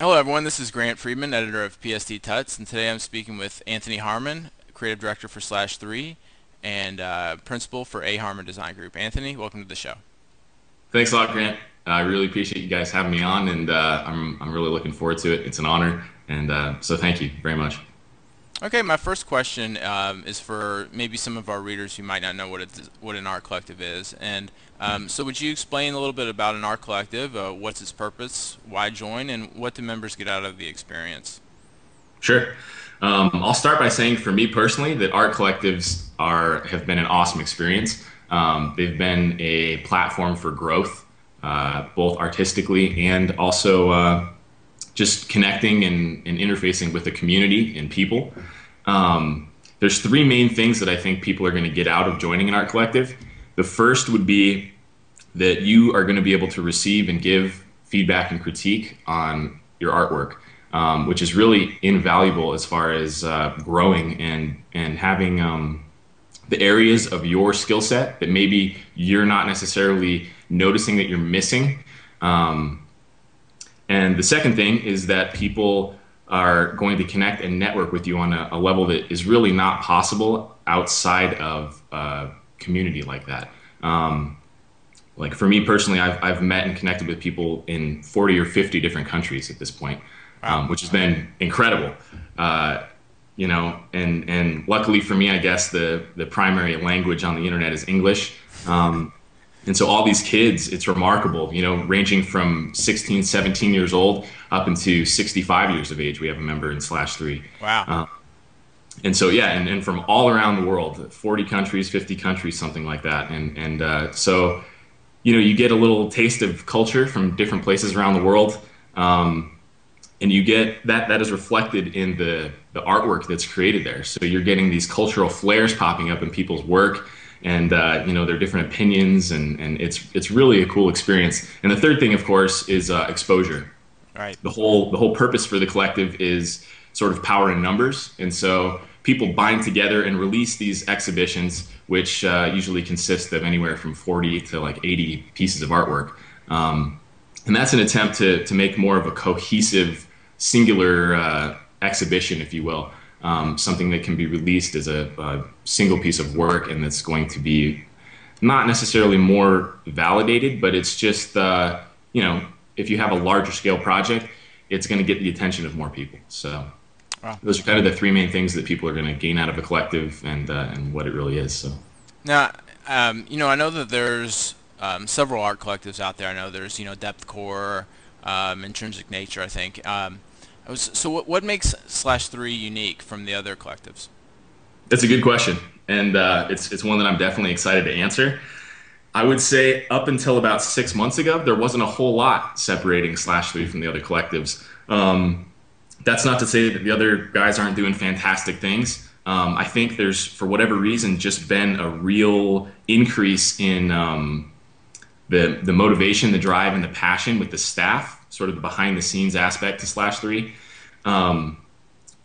Hello, everyone. This is Grant Friedman, editor of PSD Tuts, and today I'm speaking with Anthony Harmon, creative director for Slash 3 and uh, principal for A Harmon Design Group. Anthony, welcome to the show. Thanks a lot, Grant. I really appreciate you guys having me on, and uh, I'm, I'm really looking forward to it. It's an honor, and uh, so thank you very much. Okay, my first question um, is for maybe some of our readers who might not know what it, what an art collective is. And um, so would you explain a little bit about an art collective, uh, what's its purpose, why join, and what do members get out of the experience? Sure. Um, I'll start by saying for me personally that art collectives are have been an awesome experience. Um, they've been a platform for growth, uh, both artistically and also uh, just connecting and, and, interfacing with the community and people. Um, there's three main things that I think people are going to get out of joining an art collective. The first would be that you are going to be able to receive and give feedback and critique on your artwork um, which is really invaluable as far as uh, growing and and having um, the areas of your skill set that maybe you're not necessarily noticing that you're missing. Um, and the second thing is that people are going to connect and network with you on a, a level that is really not possible outside of a community like that. Um, like for me personally, I've, I've met and connected with people in 40 or 50 different countries at this point um, which has been incredible. Uh, you know, and and luckily for me, I guess the the primary language on the internet is English. Um, and so all these kids, it's remarkable, you know, ranging from 16, 17 years old up into 65 years of age. We have a member in slash three. Wow. Uh, and so, yeah, and, and from all around the world, 40 countries, 50 countries, something like that. And, and uh, so, you know, you get a little taste of culture from different places around the world. Um, and you get that that is reflected in the the artwork that's created there. So you're getting these cultural flares popping up in people's work, and uh, you know their different opinions, and and it's it's really a cool experience. And the third thing, of course, is uh, exposure. Right. The whole the whole purpose for the collective is sort of power in numbers, and so people bind together and release these exhibitions, which uh, usually consist of anywhere from 40 to like 80 pieces of artwork. Um, and that's an attempt to, to make more of a cohesive singular uh, exhibition, if you will, um, something that can be released as a, a, single piece of work and that's going to be not necessarily more validated, but it's just, uh, you know, if you have a larger scale project, it's going to get the attention of more people. So wow. those are kind of the three main things that people are going to gain out of a collective and, uh, and what it really is. So now, um, you know, I know that there's um, several art collectives out there. I know there's, you know, Depth Core, um, Intrinsic Nature, I think. Um, so what, what makes Slash 3 unique from the other collectives? That's a good question, and uh, it's, it's one that I'm definitely excited to answer. I would say up until about six months ago, there wasn't a whole lot separating Slash 3 from the other collectives. Um, that's not to say that the other guys aren't doing fantastic things. Um, I think there's, for whatever reason, just been a real increase in um, the, the motivation, the drive, and the passion with the staff sort of the behind the scenes aspect to Slash 3. Um,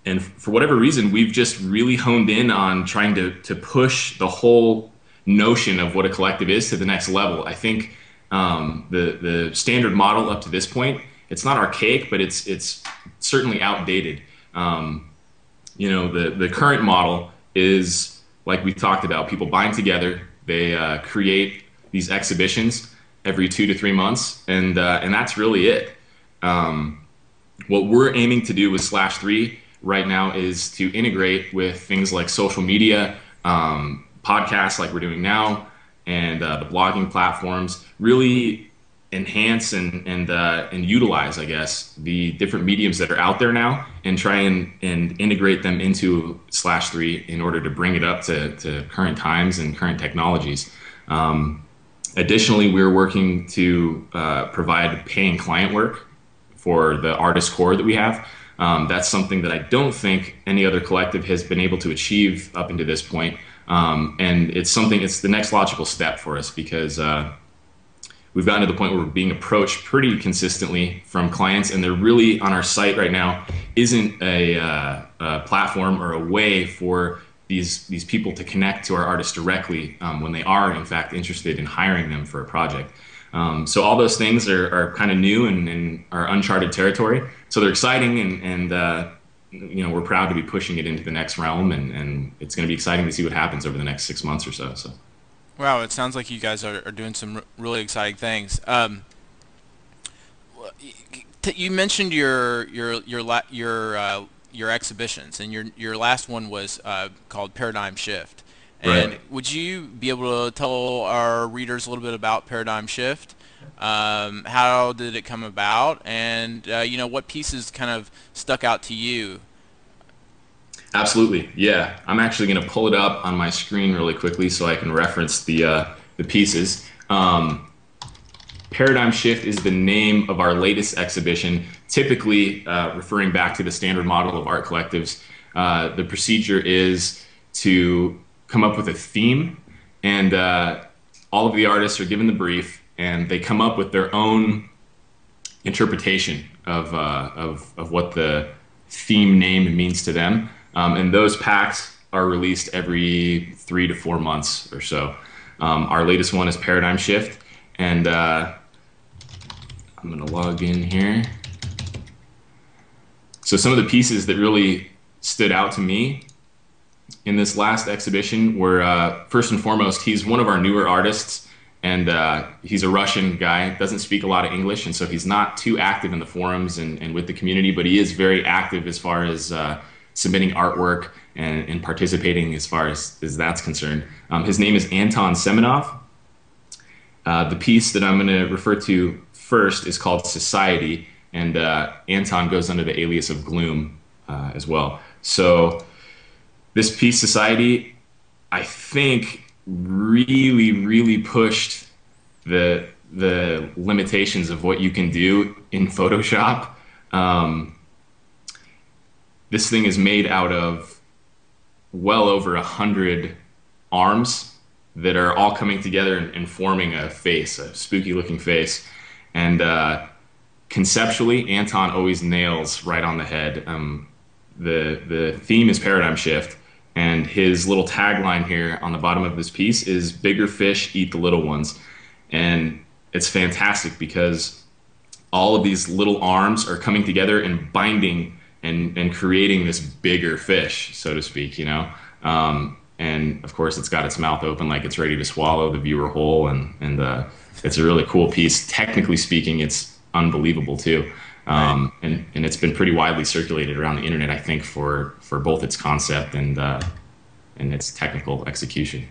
and for whatever reason, we've just really honed in on trying to, to push the whole notion of what a collective is to the next level. I think um, the, the standard model up to this point, it's not archaic, but it's, it's certainly outdated. Um, you know, the, the current model is like we talked about, people bind together, they uh, create these exhibitions every two to three months, and, uh, and that's really it. Um, what we're aiming to do with Slash 3 right now is to integrate with things like social media, um, podcasts like we're doing now, and uh, the blogging platforms, really enhance and and uh, and utilize, I guess, the different mediums that are out there now, and try and and integrate them into Slash Three in order to bring it up to to current times and current technologies. Um, additionally, we're working to uh, provide paying client work for the artist core that we have. Um, that's something that I don't think any other collective has been able to achieve up until this point. Um, and it's something, it's the next logical step for us because uh, we've gotten to the point where we're being approached pretty consistently from clients, and they're really on our site right now isn't a, uh, a platform or a way for these these people to connect to our artists directly um, when they are in fact interested in hiring them for a project. Um, so all those things are, are kind of new and, and, are uncharted territory. So they're exciting, and, and uh, you know we're proud to be pushing it into the next realm, and, and it's going to be exciting to see what happens over the next six months or so. So. Wow, it sounds like you guys are, are doing some really exciting things. Um, you mentioned your your your your uh, your exhibitions, and your your last one was uh, called Paradigm Shift. And right. would you be able to tell our readers a little bit about Paradigm Shift? Um, how did it come about, and uh, you know what pieces kind of stuck out to you? Absolutely, yeah. I'm actually going to pull it up on my screen really quickly so I can reference the uh, the pieces. Um, Paradigm Shift is the name of our latest exhibition, typically uh, referring back to the standard model of art collectives. Uh, the procedure is to come up with a theme, and uh, all of the artists are given the brief, and they come up with their own interpretation of, uh, of, of what the theme name means to them. Um, and those packs are released every three to four months or so. Um, our latest one is Paradigm Shift, and uh, I'm going to log in here. So some of the pieces that really stood out to me in this last exhibition were uh, first and foremost, he's one of our newer artists, and uh, he's a Russian guy, doesn't speak a lot of English, and so he's not too active in the forums and, and with the community, but he is very active as far as uh, submitting artwork and, and, participating as far as, as that's concerned. Um, his name is Anton Semenov. Uh, the piece that I'm going to refer to first is called Society, and uh, Anton goes under the alias of Gloom uh, as well. So this piece, Society, I think really, really pushed the the limitations of what you can do in Photoshop. Um, this thing is made out of well over a hundred arms that are all coming together and, and, forming a face, a spooky looking face. And uh, conceptually, Anton always nails right on the head. Um, the the theme is paradigm shift, and his little tagline here on the bottom of this piece is "Bigger fish eat the little ones," and it's fantastic because all of these little arms are coming together and binding and and creating this bigger fish, so to speak. You know. Um, and of course, it's got its mouth open like it's ready to swallow the viewer whole, and and uh, it's a really cool piece. Technically speaking, it's unbelievable too. Um, and, and it's been pretty widely circulated around the internet, I think, for, for both its concept and, uh, and its technical execution.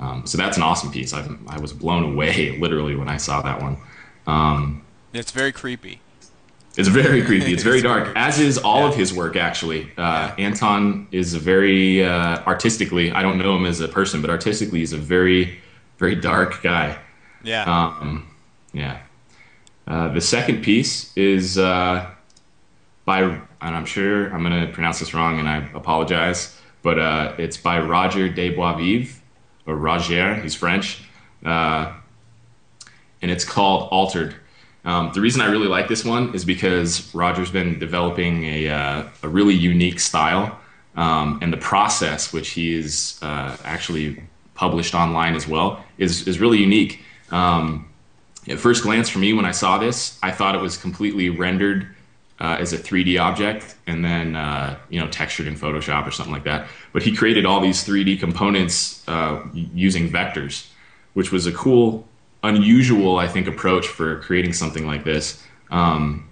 Um, so that's an awesome piece. I, I was blown away literally when I saw that one. Um, it's very creepy. It's very creepy. It's very dark, as is all yeah. of his work. Actually, uh, Anton is a very uh, artistically. I don't know him as a person, but artistically, he's a very, very dark guy. Yeah. Um, yeah. Uh, the second piece is uh, by, and I'm sure I'm going to pronounce this wrong, and I apologize, but uh, it's by Roger de Boisvive, or Roger, he's French, uh, and it's called Altered. Um, the reason I really like this one is because Roger's been developing a, uh, a really unique style, um, and the process, which he is uh, actually published online as well, is, is really unique. Um, at first glance, for me, when I saw this, I thought it was completely rendered uh, as a 3D object and then uh, you know textured in Photoshop or something like that. But he created all these 3D components uh, using vectors, which was a cool, unusual, I think, approach for creating something like this. Um,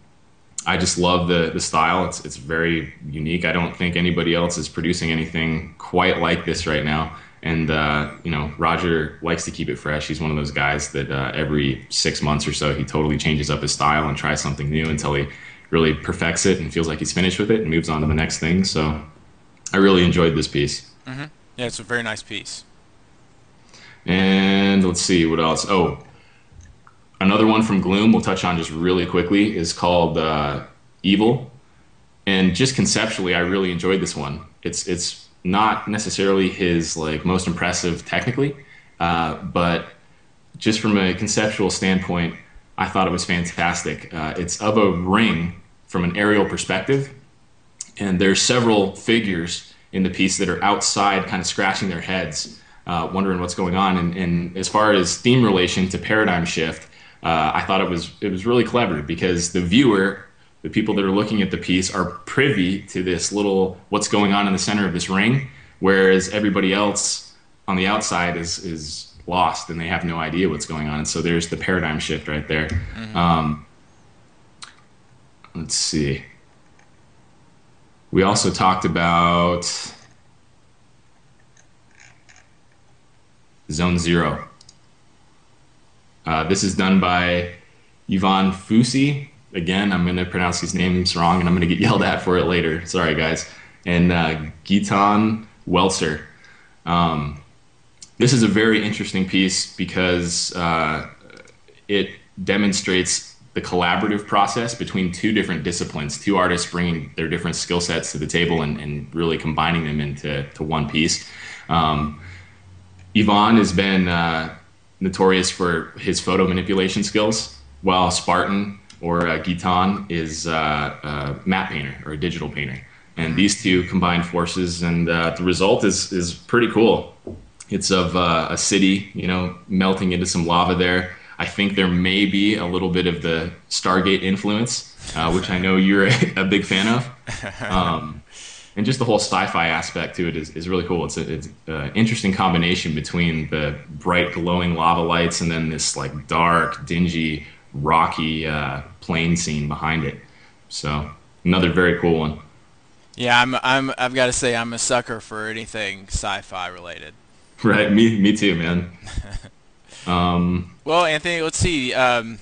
I just love the the style. It's it's very unique. I don't think anybody else is producing anything quite like this right now. And uh, you know, Roger likes to keep it fresh. He's one of those guys that uh, every six months or so he totally changes up his style and tries something new until he really perfects it and feels like he's finished with it and moves on to the next thing. So I really enjoyed this piece. Mm-hmm. Yeah, it's a very nice piece. And let's see what else. Oh, another one from Gloom we'll touch on just really quickly is called uh, Evil. And just conceptually, I really enjoyed this one. It's it's not necessarily his like most impressive technically, uh, but just from a conceptual standpoint, I thought it was fantastic. Uh, it's of a ring from an aerial perspective, and there's several figures in the piece that are outside, kind of scratching their heads, uh, wondering what's going on. And, and, as far as theme relation to paradigm shift, uh, I thought it was it was really clever because the viewer, the people that are looking at the piece, are privy to this little what's going on in the center of this ring, whereas everybody else on the outside is is lost and they have no idea what's going on. And so there's the paradigm shift right there. Mm-hmm. Um, let's see. We also talked about Zone Zero. Uh, this is done by Yvonne Fusi. Again, I'm going to pronounce these names wrong and I'm going to get yelled at for it later. Sorry, guys. And uh, Gitan Welzer. Um, this is a very interesting piece because uh, it demonstrates the collaborative process between two different disciplines, two artists bringing their different skill sets to the table and, and really combining them into to one piece. Um, Yvonne has been uh, notorious for his photo manipulation skills, while Spartan or uh, is uh, a map painter or a digital painter. And these two combined forces, and uh, the result is is pretty cool. It's of uh, a city, you know, melting into some lava there. I think there may be a little bit of the Stargate influence, uh, which I know you're a, a big fan of. Um, and just the whole sci-fi aspect to it is, is really cool. It's an uh, interesting combination between the bright glowing lava lights and then this like dark, dingy, rocky uh, plain scene behind it. So another very cool one. Yeah, I'm I'm I've got to say I'm a sucker for anything sci-fi related. Right, me me too, man. um, well, Anthony, let's see. Um,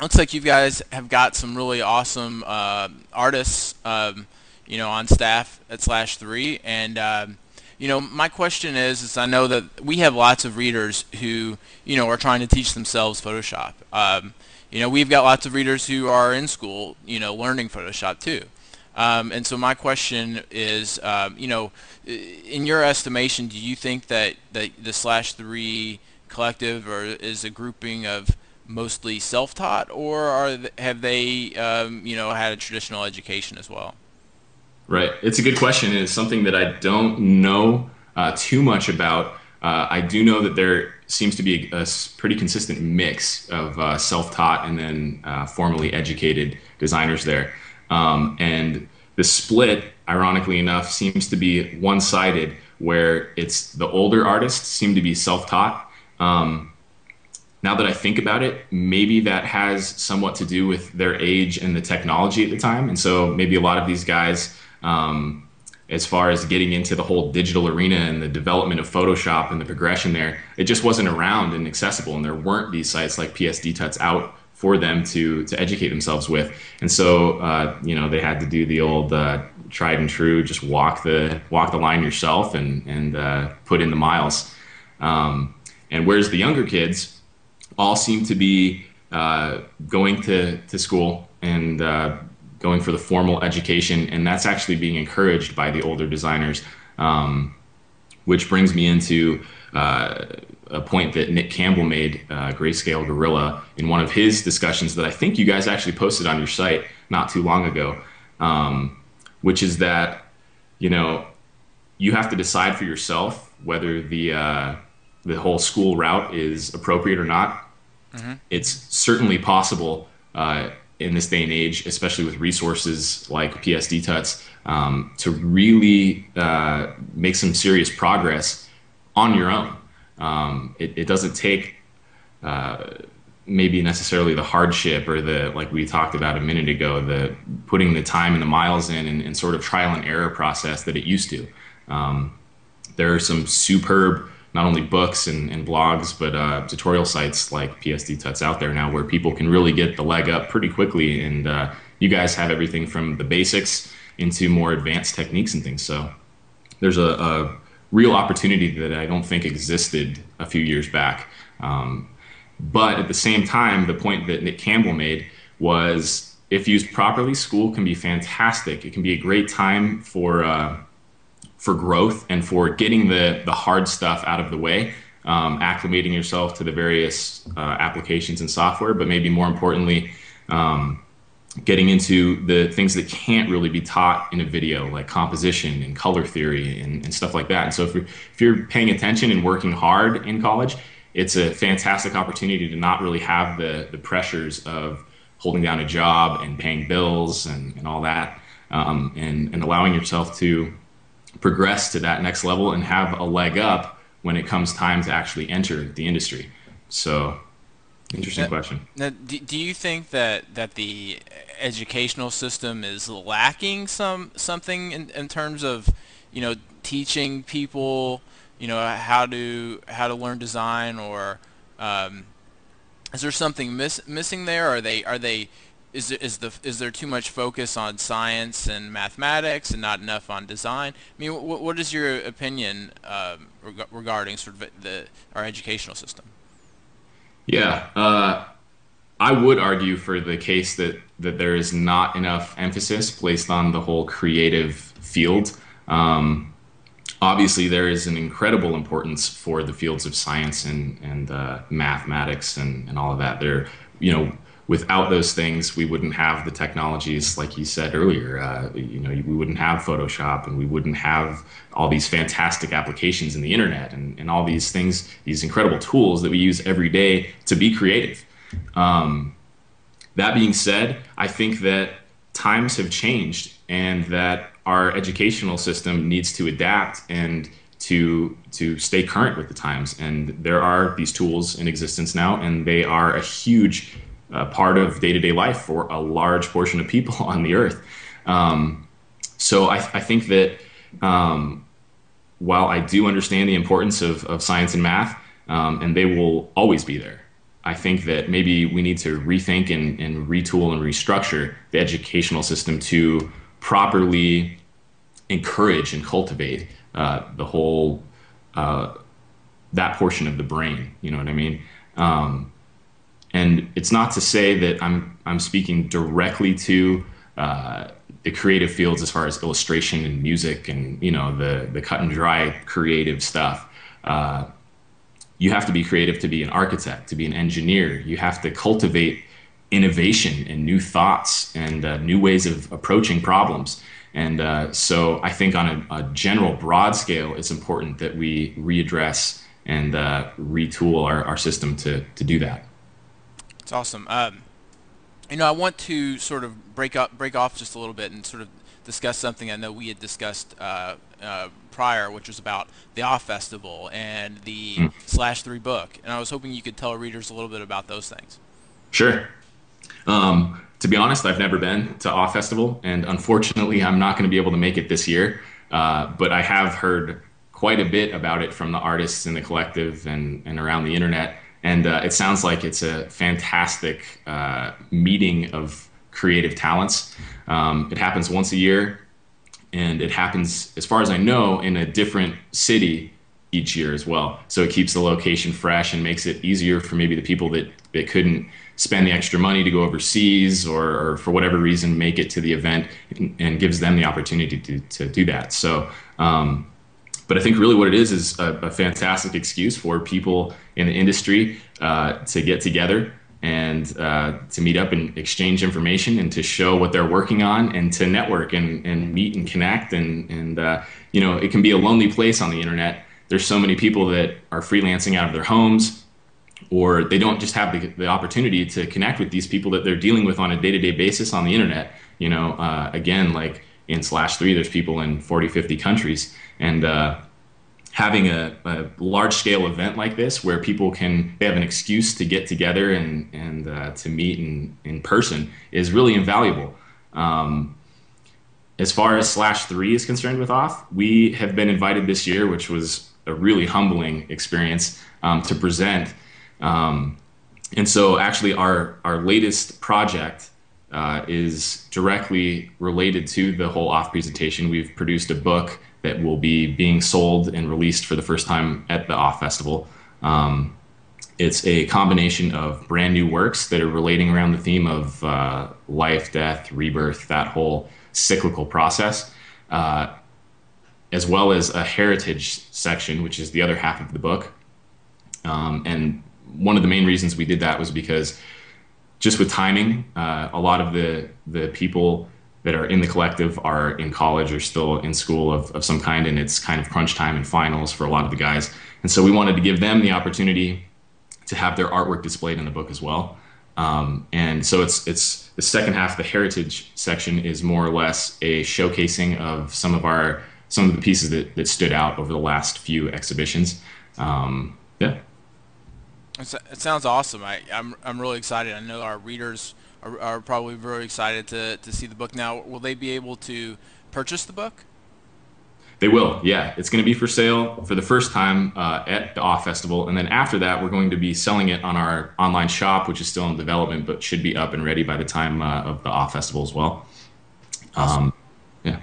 looks like you guys have got some really awesome uh, artists. Um, you know, on staff at Slash Three, and um, you know, my question is, is I know that we have lots of readers who, you know, are trying to teach themselves Photoshop. Um, you know, we've got lots of readers who are in school, you know, learning Photoshop too. Um, and so my question is, um, you know, in your estimation, do you think that, that the Slash 3 collective or is a grouping of mostly self-taught or are, have they, um, you know, had a traditional education as well? Right. It's a good question. It's something that I don't know uh, too much about. Uh, I do know that there seems to be a, a pretty consistent mix of uh, self-taught and then uh, formally educated designers there. Um, and the split, ironically enough, seems to be one-sided, where it's the older artists seem to be self-taught. Um, now that I think about it, maybe that has somewhat to do with their age and the technology at the time. And so maybe a lot of these guys um, as far as getting into the whole digital arena and the development of Photoshop and the progression there, it just wasn't around and accessible, and there weren't these sites like PSD Tuts out for them to to educate themselves with. And so, uh, you know, they had to do the old uh, tried and true, just walk the walk the line yourself and and uh, put in the miles. Um, and whereas the younger kids all seem to be uh, going to to school and uh, going for the formal education, and that's actually being encouraged by the older designers. Um, which brings me into uh, a point that Nick Campbell made, uh, Greyscalegorilla, in one of his discussions that I think you guys actually posted on your site not too long ago, um, which is that you know you have to decide for yourself whether the uh, the whole school route is appropriate or not. Mm-hmm. It's certainly possible uh, in this day and age, especially with resources like PSD Tuts, um, to really uh, make some serious progress on your own. Um, it, it, doesn't take uh, maybe necessarily the hardship or the like we talked about a minute ago, the putting the time and the miles in and, and sort of trial and error process that it used to. Um, there are some superb not only books and, and blogs, but uh, tutorial sites like PSD Tuts out there now where people can really get the leg up pretty quickly. And uh, you guys have everything from the basics into more advanced techniques and things. So there's a, a real opportunity that I don't think existed a few years back. Um, but at the same time, the point that Nick Campbell made was if used properly, school can be fantastic. It can be a great time for uh, for growth and for getting the the hard stuff out of the way, um, acclimating yourself to the various uh, applications and software, but maybe more importantly, um, getting into the things that can't really be taught in a video, like composition and color theory and, and stuff like that. And so if you're, if you're paying attention and working hard in college, it's a fantastic opportunity to not really have the the pressures of holding down a job and paying bills and, and all that, um, and and allowing yourself to progress to that next level and have a leg up when it comes time to actually enter the industry. So, interesting now, question. Now, do, do you think that that the educational system is lacking some something in, in terms of, you know, teaching people, you know, how to how to learn design, or um, is there something miss, missing there? Are they are they is there, is the is there too much focus on science and mathematics and not enough on design? I mean, what, what is your opinion um, reg- regarding sort of the our educational system? Yeah, uh, I would argue for the case that that there is not enough emphasis placed on the whole creative field. Um, obviously, there is an incredible importance for the fields of science and and uh, mathematics and and all of that. There, you know, without those things, we wouldn't have the technologies like you said earlier. Uh, you know, we wouldn't have Photoshop and we wouldn't have all these fantastic applications in the internet and, and all these things, these incredible tools that we use every day to be creative. Um, that being said, I think that times have changed and that our educational system needs to adapt and to to stay current with the times. And there are these tools in existence now, and they are a huge uh, part of day to day life for a large portion of people on the earth. Um, so I, I, think that um, while I do understand the importance of, of science and math, um, and they will always be there, I think that maybe we need to rethink and, and retool and restructure the educational system to properly encourage and cultivate uh, the whole uh, that portion of the brain. You know what I mean? Um, and it's not to say that I'm I'm speaking directly to uh, the creative fields as far as illustration and music and you know the the cut and dry creative stuff. Uh, you have to be creative to be an architect, to be an engineer. You have to cultivate innovation and new thoughts and uh, new ways of approaching problems. And uh, so I think on a, a, general broad scale, it's important that we readdress and uh, retool our, our system to, to do that. It's awesome. Um, you know, I want to sort of break up, break off just a little bit and sort of discuss something I know we had discussed uh, uh, prior, which was about the OFFF Festival and the mm. Slash Three book. And I was hoping you could tell readers a little bit about those things. Sure. Um, to be honest, I've never been to OFFF Festival, and unfortunately, I'm not going to be able to make it this year. Uh, but I have heard quite a bit about it from the artists in the collective and, and around the internet and uh, it sounds like it's a fantastic uh, meeting of creative talents. Um, it happens once a year, and it happens, as far as I know, in a different city each year as well. So it keeps the location fresh and makes it easier for maybe the people that, that couldn't spend the extra money to go overseas or, or for whatever reason make it to the event and, and gives them the opportunity to, to do that. So um, but I think really what it is is a, a fantastic excuse for people in the industry uh, to get together and uh, to meet up and exchange information and to show what they're working on and to network and, and meet and connect. And, and uh, you know it can be a lonely place on the internet. There's so many people that are freelancing out of their homes or they don't just have the, the opportunity to connect with these people that they're dealing with on a day-to-day basis on the internet. You know uh, again like in slash three there's people in 40 50 countries and uh, having a, a, large scale event like this where people can they have an excuse to get together and and uh, to meet in, in person is really invaluable. Um, as far as slash three is concerned with OFFF we have been invited this year which was a really humbling experience um, to present. Um, and so actually our our latest project uh, is directly related to the whole OFFF presentation. We've produced a book that will be being sold and released for the first time at the OFFF Festival. Um, it's a combination of brand new works that are relating around the theme of uh, life, death, rebirth, that whole cyclical process, uh, as well as a heritage section, which is the other half of the book. Um, and one of the main reasons we did that was because just with timing, uh, a lot of the the people that are in the collective are in college or still in school of, of some kind, and it's kind of crunch time and finals for a lot of the guys. And so we wanted to give them the opportunity to have their artwork displayed in the book as well. Um, and so it's it's the second half, the heritage section is more or less a showcasing of some of our some of the pieces that, that stood out over the last few exhibitions. Um, yeah. It sounds awesome. I, I'm I'm really excited. I know our readers are, are probably very excited to, to see the book. Now, will they be able to purchase the book? They will, yeah. It's going to be for sale for the first time uh, at the OFFF Festival, and then after that, we're going to be selling it on our online shop, which is still in development, but should be up and ready by the time uh, of the OFFF Festival as well. Awesome. Um, yeah.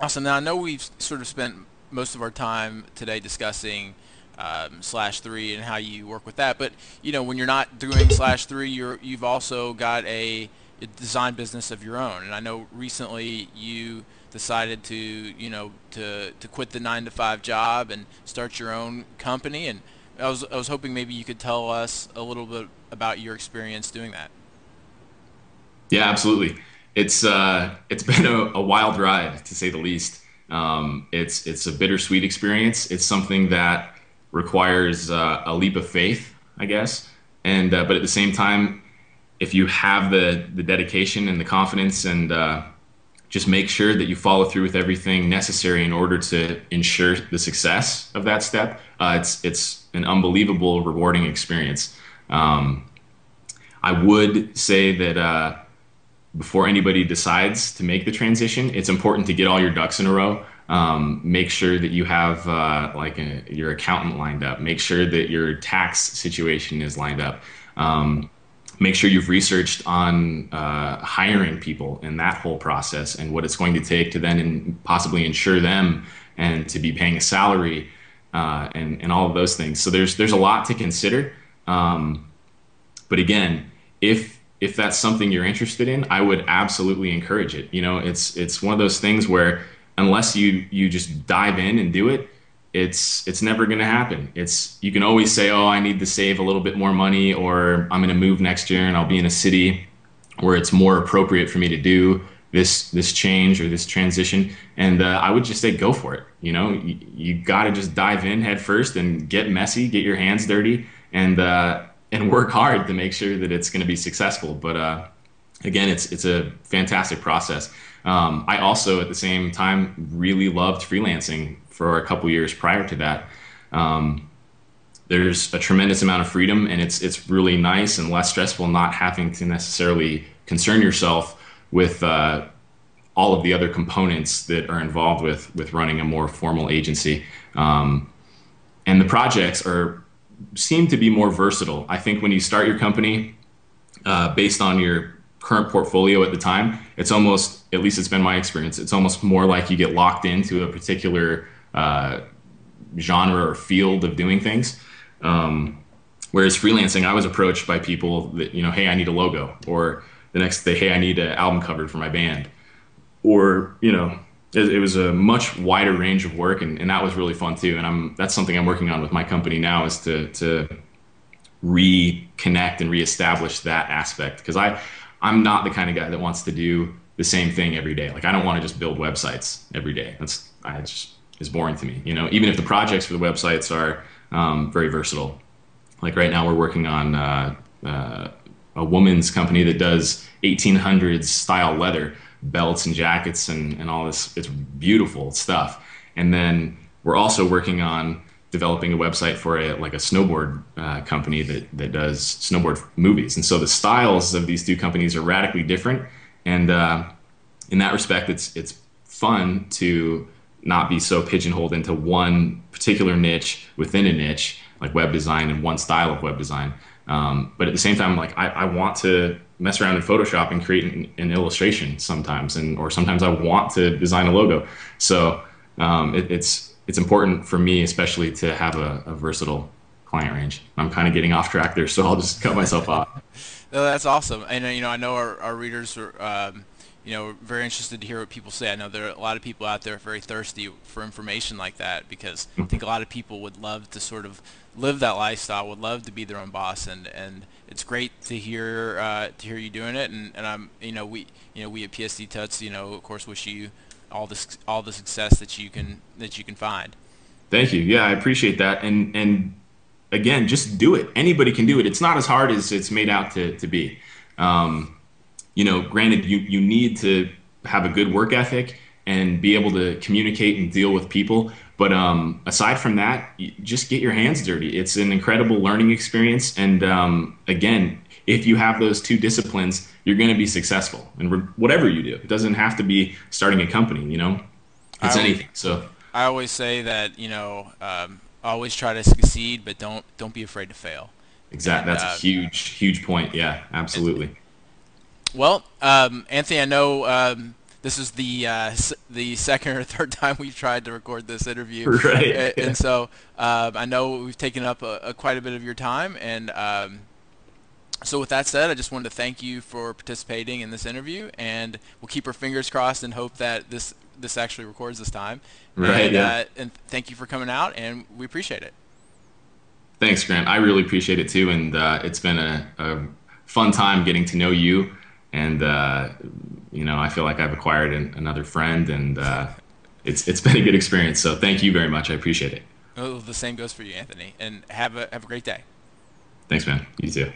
Awesome. Now I know we've sort of spent most of our time today discussing um, slash three and how you work with that, but you know when you're not doing slash three, you're you've also got a, a design business of your own, and I know recently you decided to you know to to quit the nine to five job and start your own company and I was I was hoping maybe you could tell us a little bit about your experience doing that. Yeah, absolutely. It's uh, it's been a, a, wild ride to say the least. Um, it's it's a bittersweet experience. It's something that requires uh, a leap of faith, I guess. And uh, but at the same time, if you have the the dedication and the confidence and uh, just make sure that you follow through with everything necessary in order to ensure the success of that step. Uh, it's it's an unbelievable, rewarding experience. Um, I would say that uh, before anybody decides to make the transition, it's important to get all your ducks in a row. Um, make sure that you have uh, like a, your accountant lined up. Make sure that your tax situation is lined up. Um, make sure you've researched on uh, hiring people in that whole process and what it's going to take to then in, possibly insure them and to be paying a salary uh, and, and all of those things. So there's there's a lot to consider. Um, but again, if if that's something you're interested in, I would absolutely encourage it. You know, it's it's one of those things where unless you you just dive in and do it, it's it's never going to happen. It's you can always say, "Oh, I need to save a little bit more money or I'm going to move next year and I'll be in a city where it's more appropriate for me to do this this change or this transition." And uh, I would just say go for it. You know, you, you got to just dive in head first and get messy, get your hands dirty and uh, and work hard to make sure that it's going to be successful. But uh, again, it's it's a fantastic process. Um, I also, at the same time, really loved freelancing for a couple years prior to that. Um, there's a tremendous amount of freedom, and it's it's really nice and less stressful not having to necessarily concern yourself with uh, all of the other components that are involved with with running a more formal agency. Um, and the projects are seem to be more versatile. I think when you start your company, uh, based on your current portfolio at the time, it's almost, at least it's been my experience, it's almost more like you get locked into a particular uh, genre or field of doing things. Um, whereas freelancing, I was approached by people that, you know, hey, I need a logo, or the next day, hey, I need an album cover for my band, or, you know, it, it was a much wider range of work, and, and that was really fun too. And I'm that's something I'm working on with my company now is to to reconnect and reestablish that aspect because I I'm not the kind of guy that wants to do the same thing every day. Like I don't want to just build websites every day. That's I just is boring to me. You know, even if the projects for the websites are um, very versatile. Like right now, we're working on uh, uh, a woman's company that does 1800s style leather belts and jackets and, and all this. It's beautiful stuff. And then we're also working on developing a website for a like a snowboard uh, company that that does snowboard movies. And so the styles of these two companies are radically different. And uh, in that respect, it's it's fun to not be so pigeonholed into one particular niche within a niche, like web design and one style of web design. Um, but at the same time, like I, I, want to mess around in Photoshop and create an, an, illustration sometimes, and or sometimes I want to design a logo. So um, it, it's it's important for me, especially to have a, a versatile client range. I'm kind of getting off track there, so I'll just cut myself off. no, that's awesome, and uh, you know I know our, our readers are. Um, you know, very interested to hear what people say. I know there are a lot of people out there very thirsty for information like that because I think a lot of people would love to sort of live that lifestyle, would love to be their own boss, and, and it's great to hear uh, to hear you doing it. And, and I'm you know we you know we at PSD Tuts you know of course wish you all this all the success that you can that you can find. Thank you. Yeah, I appreciate that. And and again, just do it. Anybody can do it. It's not as hard as it's made out to, to be. Um, you know, granted, you, you need to have a good work ethic and be able to communicate and deal with people. But um, aside from that, just get your hands dirty. It's an incredible learning experience. And um, again, if you have those two disciplines, you're going to be successful in re- whatever you do. It doesn't have to be starting a company, you know, it's anything. So I always say that, you know, um, always try to succeed, but don't, don't be afraid to fail. Exactly. That's uh, a huge, huge point. Yeah, absolutely. Well, um, Anthony, I know um, this is the uh, the second or third time we've tried to record this interview, right? And, and so uh, I know we've taken up a, a, quite a bit of your time, and um, so with that said, I just wanted to thank you for participating in this interview, and we'll keep our fingers crossed and hope that this this actually records this time. Right. And, yeah. Uh, and thank you for coming out, and we appreciate it. Thanks, Grant. I really appreciate it too, and uh, it's been a, a, fun time getting to know you. And uh, you know, I feel like I've acquired an, another friend, and uh, it's it's been a good experience. So thank you very much. I appreciate it. Oh, the same goes for you, Anthony. And have a have a great day. Thanks, man. You too.